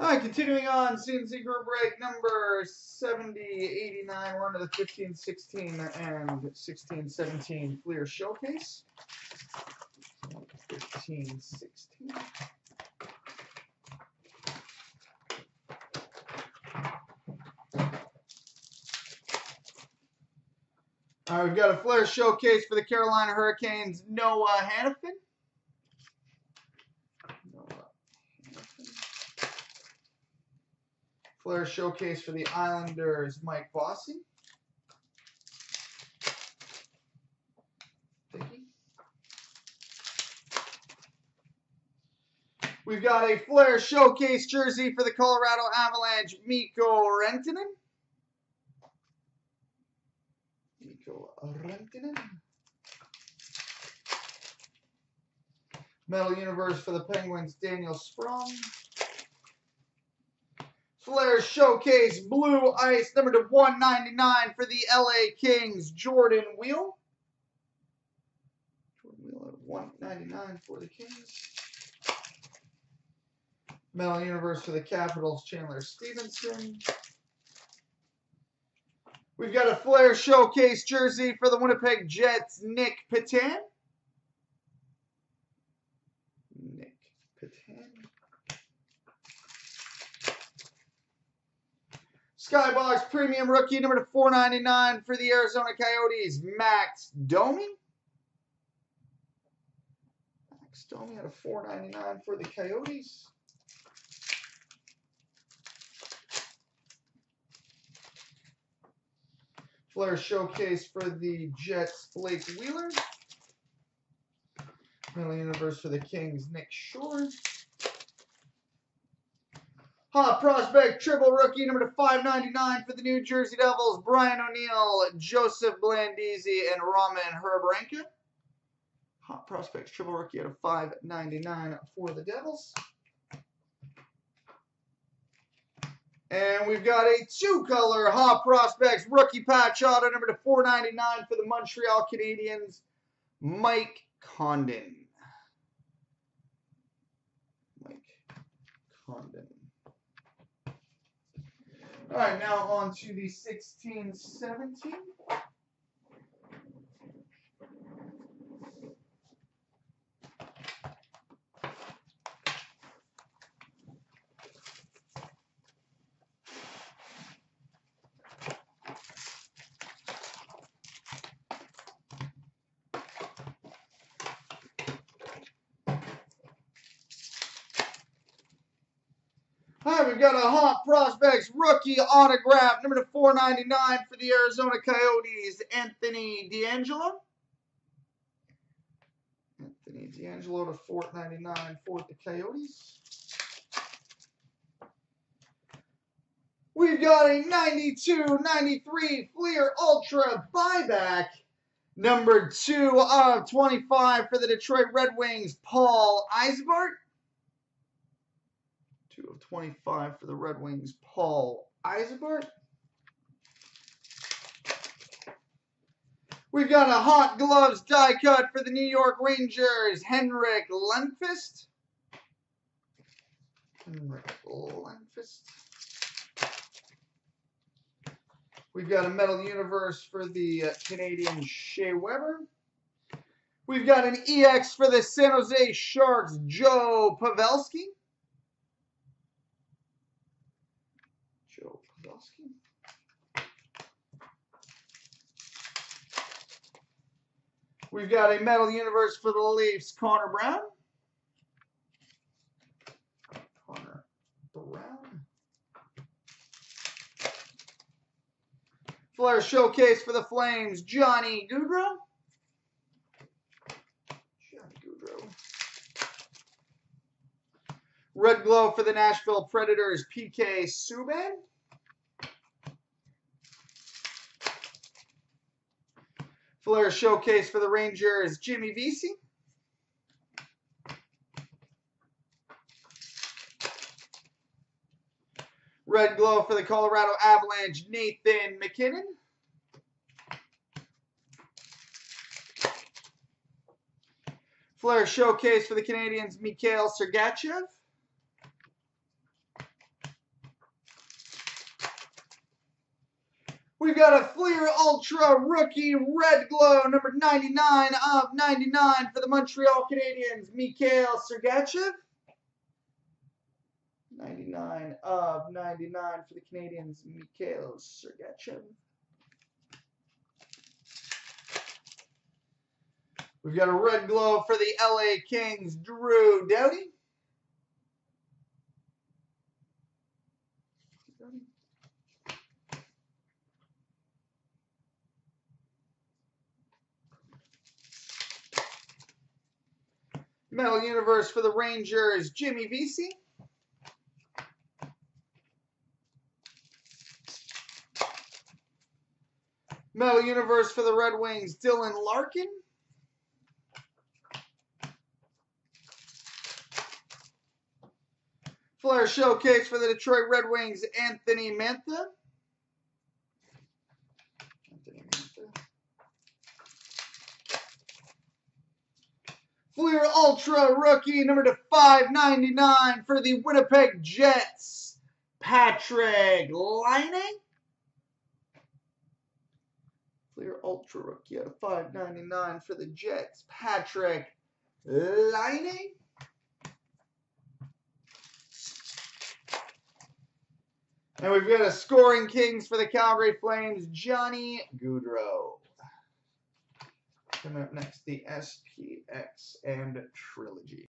All right, continuing on, CNC group break number 70, 89. We're under the 15, 16, and 16, 17 Fleer Showcase. 15, 16. All right, we've got a Flair Showcase for the Carolina Hurricanes, Noah Hanifin. Noah Hanifin. Flair Showcase for the Islanders, Mike Bossy. We've got a Flair Showcase jersey for the Colorado Avalanche, Mikko Rantanen. Mikko Rantanen. Metal Universe for the Penguins, Daniel Sprong. Flair Showcase Blue Ice number to 199 for the LA Kings, Jordan Weal. Jordan Weal at 199 for the Kings. Metal Universe for the Capitals, Chandler Stephenson. We've got a Flair Showcase jersey for the Winnipeg Jets, Nic Petan. Nic Petan. Skybox Premium Rookie number to 499 for the Arizona Coyotes, Max Domi. Max Domi at a 499 for the Coyotes. Flair Showcase for the Jets, Blake Wheeler. Metal Universe for the Kings, Nick Shore. Hot Prospect Triple Rookie number to 599 for the New Jersey Devils, Brian O'Neill, Joseph Blandisi, and Roman Herbranka. Hot Prospects Triple Rookie at a 599 for the Devils. And we've got a two-color Hot Prospects rookie patch auto number to 499 for the Montreal Canadiens, Mike Condon. Mike Condon. All right, now on to the 16, we've got a Hot Prospects rookie autograph, number to 499 for the Arizona Coyotes, Anthony DeAngelo. Anthony DeAngelo to 499 for the Coyotes. We've got a 92-93 Fleer Ultra buyback, number 2 of 25 for the Detroit Red Wings, Paul Ysebaert. 2 of 25 for the Red Wings, Paul Ysebaert. We've got a Hot Gloves die cut for the New York Rangers, Henrik Lundqvist. Henrik Lundqvist. We've got a Metal Universe for the uh, Canadian Shea Weber. We've got an EX for the San Jose Sharks, Joe Pavelski. We've got a Metal Universe for the Leafs, Connor Brown. Connor Brown. Flair Showcase for the Flames, Johnny Gaudreau. Johnny Gaudreau. Red Glow for the Nashville Predators, PK Subban. Flair Showcase for the Rangers, Jimmy Vesey. Red Glow for the Colorado Avalanche, Nathan MacKinnon. Flair Showcase for the Canadiens, Mikhail Sergachev. We've got a Fleer Ultra Rookie Red Glow, number 99 of 99 for the Montreal Canadiens, Mikhail Sergachev. 99 of 99 for the Canadiens, Mikhail Sergachev. We've got a red glow for the LA Kings, Drew Doughty. Metal Universe for the Rangers, Jimmy Vesey. Metal Universe for the Red Wings, Dylan Larkin. Flair Showcase for the Detroit Red Wings, Anthony Mantha. Anthony Mantha. Fleer Ultra Rookie, number to 599 for the Winnipeg Jets, Patrik Laine. Fleer Ultra Rookie out of 599 for the Jets, Patrik Laine. And we've got a scoring kings for the Calgary Flames, Johnny Gaudreau. Coming up next, the SPX and Trilogy.